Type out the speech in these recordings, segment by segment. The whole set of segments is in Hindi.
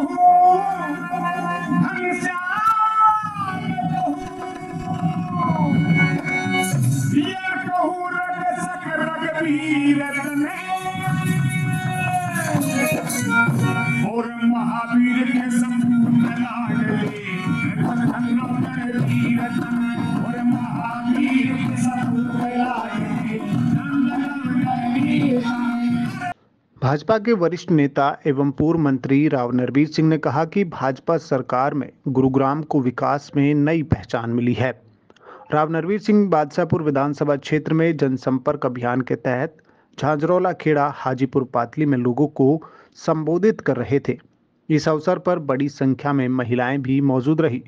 कहूँ घनश्याम कहूँ ये भाजपा के वरिष्ठ नेता एवं पूर्व मंत्री राव नरवीर सिंह ने कहा कि भाजपा सरकार में गुरुग्राम को विकास में नई पहचान मिली है। राव नरवीर सिंह बादशाहपुर विधानसभा क्षेत्र में जनसंपर्क अभियान के तहत झांझरौला, खेड़ा, हाजीपुर पातली में लोगों को संबोधित कर रहे थे। इस अवसर पर बड़ी संख्या में महिलाएँ भी मौजूद रही।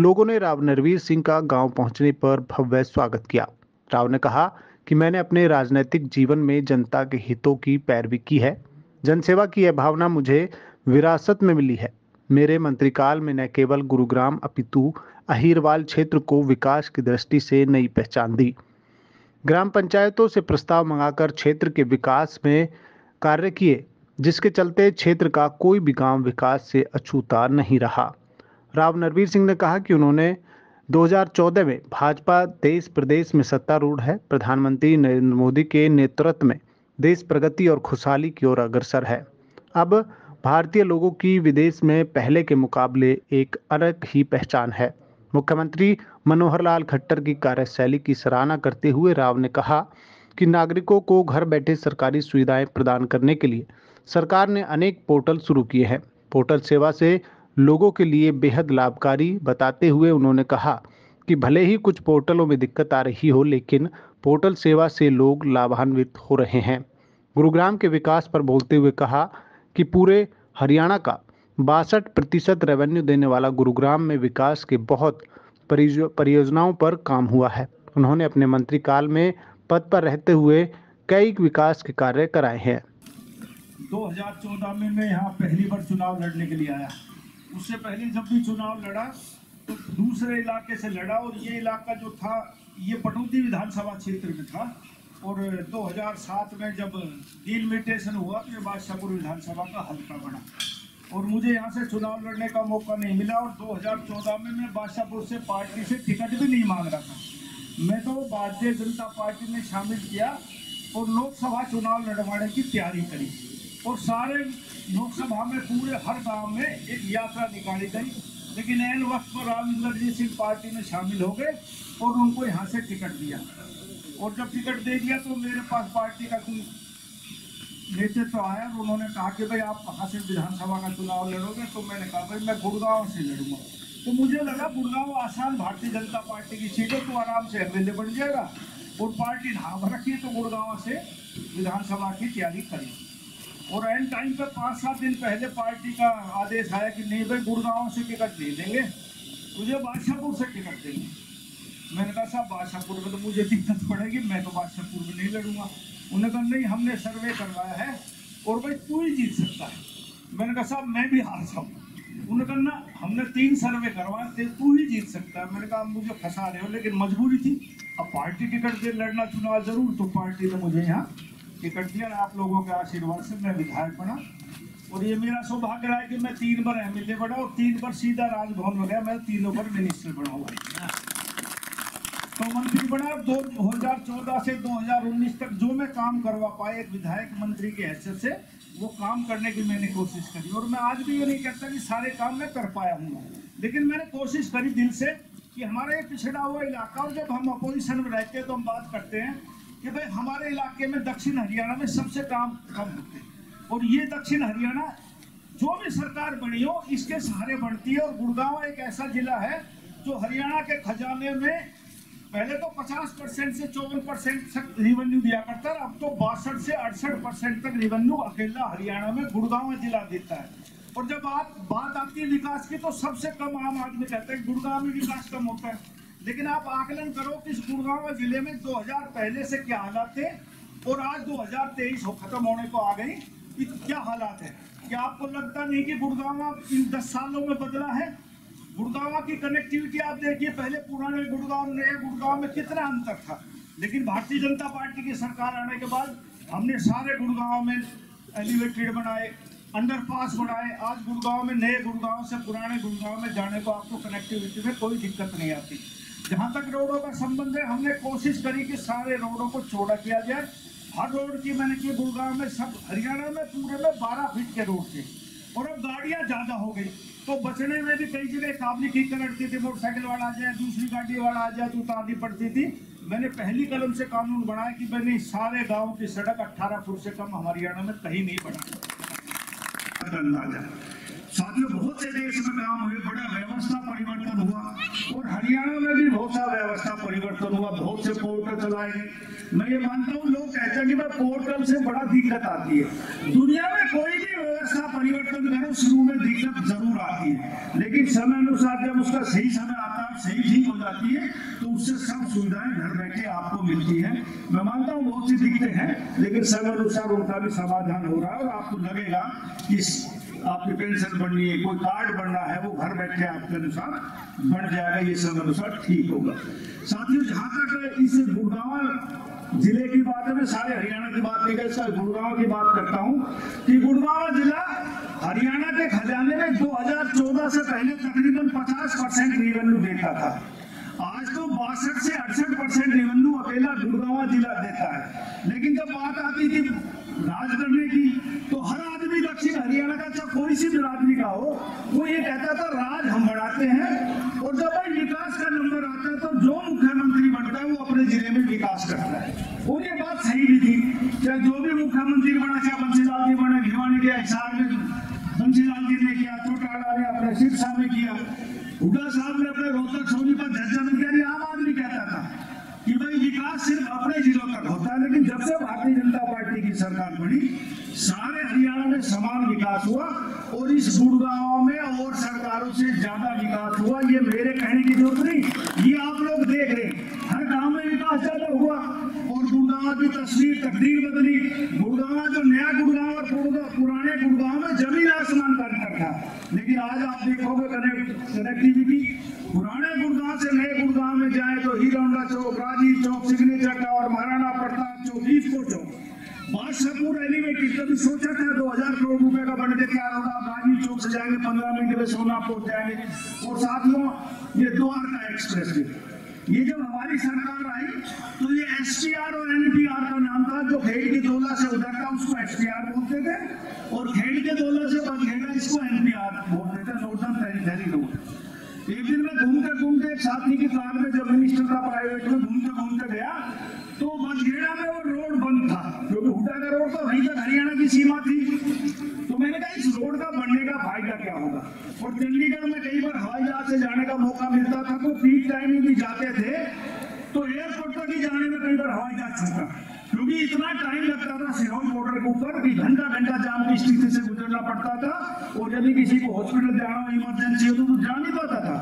लोगों ने राव नरवीर सिंह का गाँव पहुँचने पर भव्य स्वागत किया। राव ने कहा कि मैंने अपने राजनीतिक जीवन में जनता के हितों की पैरवी की है, जनसेवा की यह भावना मुझे विरासत में मिली है। मेरे मंत्रिकाल में न केवल गुरुग्राम अपितु अहिरवाल क्षेत्र को विकास की दृष्टि से नई पहचान दी। ग्राम पंचायतों से प्रस्ताव मंगाकर क्षेत्र के विकास में कार्य किए, जिसके चलते क्षेत्र का कोई भी गाँव विकास से अछूता नहीं रहा। राव नरवीर सिंह ने कहा कि उन्होंने 2014 में भाजपा देश प्रदेश में सत्तारूढ़ है। प्रधानमंत्री नरेंद्र मोदी के नेतृत्व में देश प्रगति और खुशहाली की ओर अग्रसर है। अब भारतीय लोगों की विदेश में पहले के मुकाबले एक अलग ही पहचान है। मुख्यमंत्री मनोहर लाल खट्टर की कार्यशैली की सराहना करते हुए राव ने कहा कि नागरिकों को घर बैठे सरकारी सुविधाएँ प्रदान करने के लिए सरकार ने अनेक पोर्टल शुरू किए हैं। पोर्टल सेवा से लोगों के लिए बेहद लाभकारी बताते हुए उन्होंने कहा कि भले ही कुछ पोर्टलों में दिक्कत आ रही हो, लेकिन पोर्टल सेवा से लोग लाभान्वित हो रहे हैं। गुरुग्राम के विकास पर बोलते हुए कहा कि पूरे हरियाणा का बासठ प्रतिशत रेवेन्यू देने वाला गुरुग्राम में विकास के बहुत परियोजनाओं पर काम हुआ है। उन्होंने अपने मंत्री काल में पद पर रहते हुए कई विकास के कार्य कराए हैं। 2014 में मैं यहाँ पहली बार चुनाव लड़ने के लिए आया। उससे पहले जब भी चुनाव लड़ा तो दूसरे इलाके से लड़ा और ये इलाका जो था, ये पटौदी विधानसभा क्षेत्र में था। और 2007 में जब डिलिमिटेशन हुआ तो ये बादशाहपुर विधानसभा का हल्का बना। और मुझे यहाँ से चुनाव लड़ने का मौका नहीं मिला और 2014 में मैं बादशाहपुर से पार्टी से टिकट भी नहीं मांग रहा था। मैं तो भारतीय जनता पार्टी में शामिल किया और लोकसभा चुनाव लड़वाने की तैयारी करी। और सारे लोकसभा में पूरे हर गाँव में एक यात्रा निकाली गई, लेकिन एन वक्त पर रामचंद्र जी सिंह पार्टी में शामिल हो गए और उनको यहाँ से टिकट दिया। और जब टिकट दे दिया तो मेरे पास पार्टी का कोई नेतृत्व तो आया और उन्होंने कहा कि भाई आप कहाँ से विधानसभा का चुनाव लड़ोगे? तो मैंने कहा, भाई मैं गुड़गांव से लड़ूँगा। तो मुझे लगा, गुड़गांव आसान भारतीय जनता पार्टी की सीट है तो आराम से एमएलए बन जाएगा। और पार्टी ढाब रखी तो गुड़गांव से विधानसभा की तैयारी करी। और एंड टाइम पर पाँच सात दिन पहले पार्टी का आदेश आया कि नहीं भाई, गुड़गांव से टिकट नहीं देंगे। मुझे बादशाहपुर से टिकट देंगे। मैंने कहा, साहब, बादशाहपुर में तो मुझे दिक्कत पड़ेगी, मैं तो बादशाहपुर में नहीं लड़ूँगा। उन्होंने कहा, नहीं, हमने सर्वे करवाया है और भाई तू ही जीत सकता है। मैंने कहा, साहब, मैं भी हार सकता उन्होंने कहा, ना, हमने तीन सर्वे करवाए थे, तू ही जीत सकता है। मैंने कहा मुझे फंसा रहे हो, लेकिन मजबूरी थी। अब पार्टी टिकट दे लड़ना चुनाव ज़रूर तो पार्टी ने मुझे यहाँ टिकट दिया आप लोगों के आशीर्वाद से मैं विधायक बना। और ये मेरा सौभाग्य रहा है कि मैं तीन बार एमएलए बना और तीन बार सीधा राजभवन में गया। मैं तीनों बार मिनिस्टर बना हुआ तो मंत्री बना, दो हज़ार चौदह से 2019 तक जो मैं काम करवा पाया एक विधायक मंत्री की हैसियत से, वो काम करने की मैंने कोशिश करी। और मैं आज भी ये नहीं कहता कि सारे काम मैं कर पाया हूँ। लेकिन मैंने कोशिश करी दिल से कि हमारा ये पिछड़ा हुआ इलाका, और जब हम अपोजिशन में रहते हैं तो हम बात करते हैं। कि भाई हमारे इलाके में दक्षिण हरियाणा में सबसे काम कम होते हैं। और ये दक्षिण हरियाणा, जो भी सरकार बनी हो, इसके सहारे बढ़ती है। और गुड़गांव एक ऐसा जिला है, जो हरियाणा के खजाने में पहले तो 50 परसेंट से चौवन परसेंट तक रिवेन्यू दिया करता है, अब तो बासठ से अड़सठ परसेंट तक रिवेन्यू अकेला हरियाणा में, गुड़गांव जिला देता है। और जब आप, बात आती है विकास की तो सबसे कम आम आदमी कहते हैं, गुड़गांव में विकास कम होता है। लेकिन आप आकलन करो कि इस गुड़गांव ज़िले में 2000 पहले से क्या हालात थे और आज 2023 हो खत्म होने को आ गई। कि क्या हालात है? क्या आपको लगता नहीं कि गुड़गांव इन दस सालों में बदला है? गुड़गांव की कनेक्टिविटी आप देखिए, पहले पुराने गुड़गांव, नए गुड़गांव में कितना अंतर था। लेकिन भारतीय जनता पार्टी की सरकार आने के बाद हमने सारे गुड़गांव में एलिवेटेड बनाए अंडरपास बनाए आज गुड़गांव में नए गुड़गांव से पुराने गुड़गांव में जाने को आपको कनेक्टिविटी में कोई दिक्कत नहीं आती। जहाँ तक रोडों का संबंध है, हमने कोशिश करी कि सारे रोडों को चौड़ा किया जाए। हर रोड की मैंने की गुड़गांव में सब, हरियाणा में पूरे में बारह फीट के रोड थे। और अब गाड़ियाँ ज़्यादा हो गई। तो बचने में भी कई जगह काबली की करती थी मोटरसाइकिल वाला आ जाए, दूसरी गाड़ी वाला आ जाए तो उतारनी पड़ती थी। मैंने पहली कलम से कानून बनाया कि मैंने सारे गाँव की सड़क 18 फुट से कम हरियाणा में कहीं नहीं बना। अंदाज़ा। साथियों बहुत से देश में काम हुए, बड़ा व्यवस्था परिवर्तन हुआ और हरियाणा में भी बहुत सा व्यवस्था परिवर्तन हुआ, बहुत से पोर्टल चलाए। मैं ये मानता हूँ, लोग कहते हैं कि भाई पोर्टल से बड़ा दिक्कत आती है। दुनिया में कोई भी व्यवस्था परिवर्तन करो, शुरू में दिक्कत ज़रूर आती है। लेकिन समय अनुसार जब उसका सही समय आता उससे सब सुविधाएँ घर बैठे आपको मिलती है। मैं मानता हूँ बहुत सी दिक्कतें हैं, लेकिन समय अनुसार उनका भी समाधान हो रहा है और आपको लगेगा कि आपकी पेंशन बननी है, कोई कार्ड बनना है, वो घर बैठे आपके अनुसार बन जाएगा, ये समय अनुसार ठीक होगा। साथियों, जहाँ तक इस गुड़गांव ज़िले की बात है, मैं सारे हरियाणा की बात नहीं कर गुड़गांव की बात करता हूँ कि गुड़गांव जिला हरियाणा के खजाने में 2014 से पहले तकरीबन 50 परसेंट रेवेन्यू देता था। आज तो बासठ से अड़सठ परसेंट रेवेन्यू अकेला गुड़गांव जिला देता है। लेकिन जब बात आती थी राज करने की तो हर आदमी दक्षिण हरियाणा का चाहे कोई सी बिरादरी का हो, वो ये कहता था, राज हम बढ़ाते हैं। और जब भाई विकास का नंबर आता है तो जो मुख्यमंत्री बनता है, वो अपने ज़िले में विकास करता है। और ये बात सही भी थी। चाहे जो भी मुख्यमंत्री बना, चाहे बंसीलाल जी बने, भिवानी के हिसार में बंसीलाल जी ने किया चौटाला ने अपने सिरसा में किया हुडा साहब ने अपने रोहतक सोनीपत झज्जर में किया आम आदमी कहता था कि भाई विकास सिर्फ़ अपने जिलों तक होता है, लेकिन जब से भारतीय जनता पार्टी की सरकार बनी, सारे हरियाणा में समान विकास हुआ और इस गुड़गांव में और सरकारों से ज़्यादा विकास हुआ ये मेरे कहने की ज़रूरत नहीं ये आप लोग देख रहे हैं हर गाँव में विकास ज़्यादा हुआ और गुड़गांव की तस्वीर तकदीर बदली गुड़गांव जो नया गुड़गांव और पुर- पुराने गुड़गांव में ज़मीन आसमान का अंतर था आज आप कनेक्टिविटी पुराने गुड़गांव से नए गुड़गांव में जाए तो हीरोंडा चौक, राजीव चौक सिग्नेचर टावर महाराणा प्रताप चौक ईफको चौक। बादशाहपुर एलिवेटेड कभी सोचा था दो हज़ार करोड़ रुपए का बन क्या होगा। आप राजीव चौक से जाएँगे, पंद्रह मिनट में सोना पहुँच जाएँगे। और साथियों ये द्वारका एक्सप्रेस ये जब हमारी सरकार आई तो ये एस और एनपीआर का नाम था, जो खेड़ की दोला से उधर था उसको एस बोलते थे। और खेड़ के दोला से बंधेगा, इसको एनपीआर बोलते थे। नॉर्दर्न टेरिटरी रोड एक दिन मैं घूमते घूमते एक साथी की कार में, जब मिनिस्टर था प्राइवेट में घूमते घूमते गया तो बसगेड़ा में वो रोड बंद था। क्योंकि हुडा का रोड तो वहीं तक हरियाणा की सीमा थी। मैंने कहा, इस रोड का बनने का फ़ायदा क्या होगा? और चंडीगढ़ में कई बार हवाई जहाज़ से जाने का मौका मिलता था तो पीक टाइम में भी जाते थे। तो एयरपोर्ट तक ही जाने में कई बार हवाई जहाज़ छूटा क्योंकि इतना टाइम लगता था सिरोही बॉर्डर के ऊपर कि घंटा घंटा जाम की स्थिति से गुजरना पड़ता था। और यदि किसी को हॉस्पिटल जाना इमरजेंसी हो तो जा नहीं पाता था।